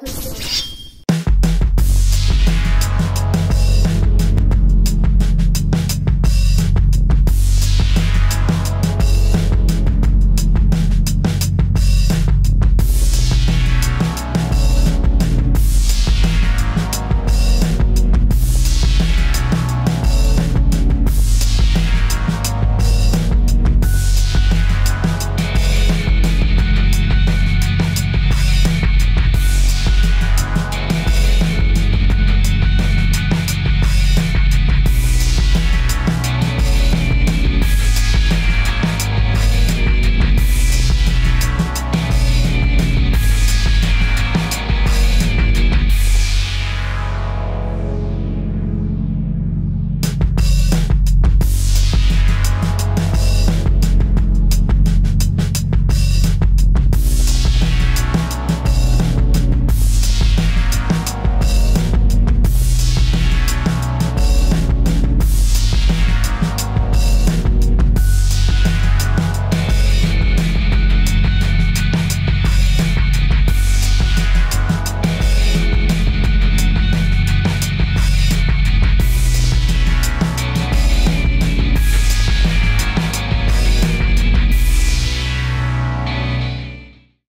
person